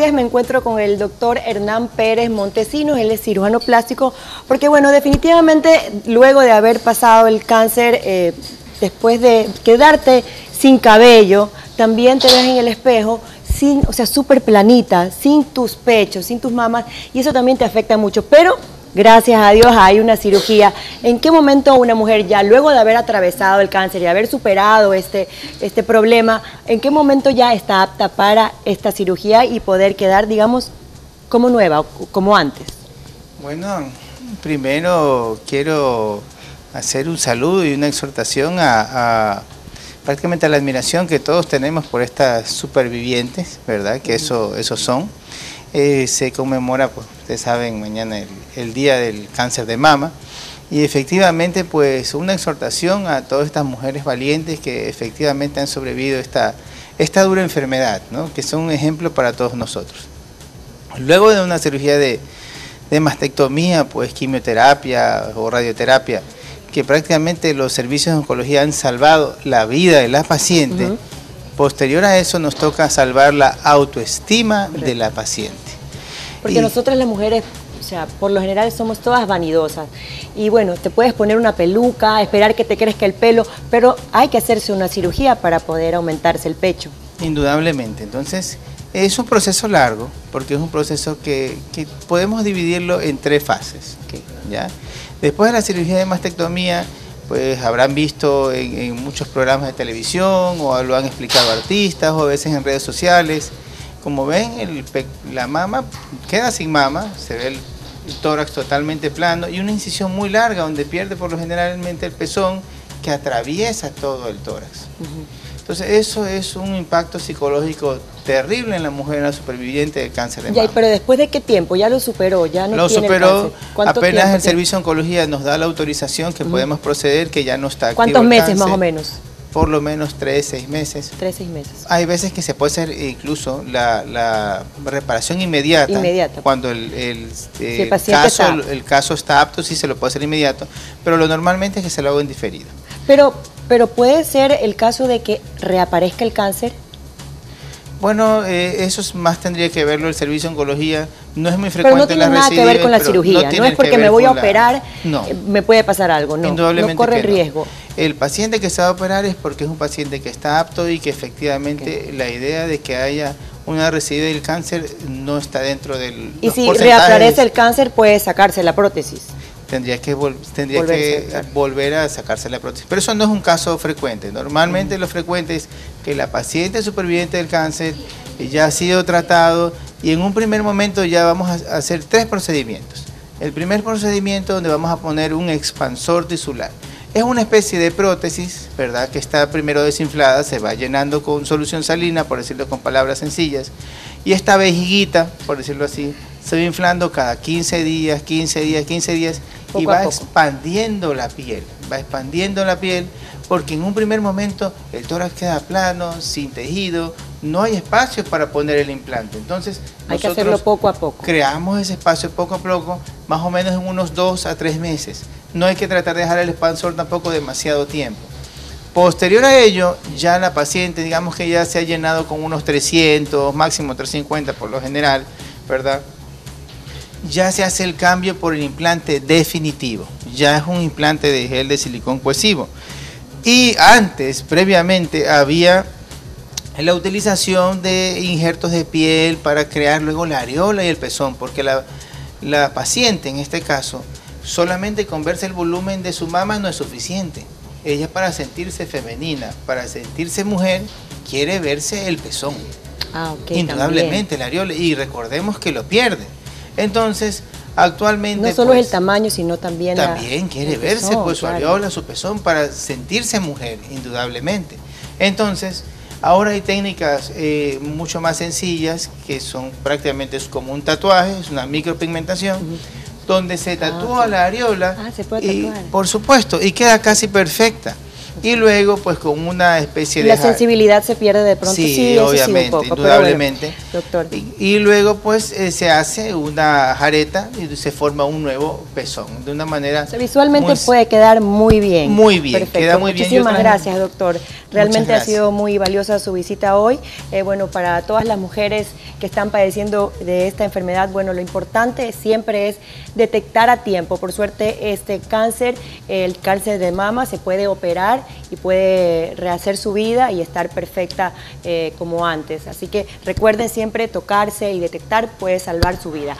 Me encuentro con el doctor Hernán Pérez Montesinos, él es cirujano plástico, porque bueno, definitivamente luego de haber pasado el cáncer, eh, después de quedarte sin cabello, también te ves en el espejo, sin, o sea, súper planita, sin tus pechos, sin tus mamas, y eso también te afecta mucho, pero gracias a Dios hay una cirugía. ¿En qué momento una mujer ya luego de haber atravesado el cáncer y haber superado este, este problema, en qué momento ya está apta para esta cirugía y poder quedar, digamos, como nueva, como antes? Bueno, primero quiero hacer un saludo y una exhortación a, prácticamente a la admiración que todos tenemos por estas supervivientes, ¿verdad? Que eso, eso son. Eh, se conmemora, pues ustedes saben, mañana el, Día del Cáncer de Mama. Y efectivamente, pues una exhortación a todas estas mujeres valientes que efectivamente han sobrevivido esta, esta dura enfermedad, ¿no? que son un ejemplo para todos nosotros. Luego de una cirugía de, de mastectomía, pues quimioterapia o radioterapia, que prácticamente los servicios de oncología han salvado la vida de la paciente, Posterior a eso nos toca salvar la autoestima de la paciente. Porque nosotras las mujeres, o sea, por lo general somos todas vanidosas. Y bueno, te puedes poner una peluca, esperar que te crezca el pelo, pero hay que hacerse una cirugía para poder aumentarse el pecho. Indudablemente. Entonces, es un proceso largo, porque es un proceso que, podemos dividirlo en tres fases. ¿ya? Después de la cirugía de mastectomía, pues habrán visto en, muchos programas de televisión o lo han explicado artistas o a veces en redes sociales. Como ven, la mama queda sin mama, se ve el, tórax totalmente plano y una incisión muy larga donde pierde por lo generalmente el pezón que atraviesa todo el tórax. Entonces eso es un impacto psicológico terrible en la mujer, en la superviviente de cáncer de mama. pero después de qué tiempo, ya lo superó, ya no lo superó, apenas el servicio de oncología nos da la autorización que podemos proceder, que ya no está activo ¿Cuántos meses más o menos? Por lo menos tres, seis meses. Tres, seis meses. Hay veces que se puede hacer incluso la, reparación inmediata. Inmediata. Cuando el, eh, caso, está. el caso está apto, sí se lo puede hacer inmediato, pero lo normalmente es que se lo haga en diferido. Pero pero puede ser el caso de que reaparezca el cáncer. Bueno, eh, eso más tendría que verlo el servicio de oncología. No es muy frecuente. Pero no tiene nada que ver con la cirugía. No, es porque me voy a operar, no. Eh, me puede pasar algo. No, no corre riesgo. El paciente que se va a operar es porque es un paciente que está apto y que efectivamente la idea de que haya una residuo del cáncer no está dentro del. Y si reaparece el cáncer, puede sacarse la prótesis tendría que, tendría volver, que volver a sacarse la prótesis. Pero eso no es un caso frecuente. Normalmente lo frecuente es que la paciente superviviente del cáncer ya ha sido tratado y en un primer momento ya vamos a hacer tres procedimientos. El primer procedimiento donde vamos a poner un expansor tisular. Es una especie de prótesis, ¿verdad? Que está primero desinflada, se va llenando con solución salina, por decirlo con palabras sencillas, y esta vejiguita, por decirlo así, se va inflando cada 15 días, 15 días, 15 días, y va expandiendo la piel, va expandiendo la piel porque en un primer momento el tórax queda plano, sin tejido, no hay espacio para poner el implante. Entonces, hay que hacerlo poco a poco. Creamos ese espacio poco a poco, más o menos en unos dos a tres meses. No hay que tratar de dejar el expansor tampoco demasiado tiempo. Posterior a ello, ya la paciente, digamos que ya se ha llenado con unos 300, máximo 350 por lo general, ¿verdad? ya se hace el cambio por el implante definitivo. Ya es un implante de gel de silicón cohesivo. Y antes, previamente, había la utilización de injertos de piel para crear luego la areola y el pezón, porque la, la paciente en este caso solamente con verse el volumen de su mama no es suficiente. Ella para sentirse femenina, para sentirse mujer, quiere verse el pezón. Ah, Indudablemente la areola. Y recordemos que lo pierde. Entonces, actualmente... No solo es el pues, tamaño, sino también... También quiere verse pues su areola, su pezón, para sentirse mujer, indudablemente. Entonces, ahora hay técnicas eh, mucho más sencillas, que son prácticamente como un tatuaje, es una micropigmentación, donde se ah, tatúa la areola. Ah, se puede tatuar. por supuesto, y queda casi perfecta y luego pues con una especie de... La sensibilidad se pierde de pronto. Sí, obviamente, indudablemente. doctor. Y, luego pues eh, se hace una jareta y se forma un nuevo pezón, de una manera... visualmente puede quedar muy bien. Muy bien, queda muy bien. Muchísimas gracias, doctor. Realmente ha sido muy valiosa su visita hoy. Eh, bueno, para todas las mujeres que están padeciendo de esta enfermedad, bueno, lo importante siempre es detectar a tiempo. Por suerte, este cáncer, el cáncer de mama, se puede operar y puede rehacer su vida y estar perfecta eh, como antes. Así que recuerden siempre tocarse y detectar puede salvar su vida.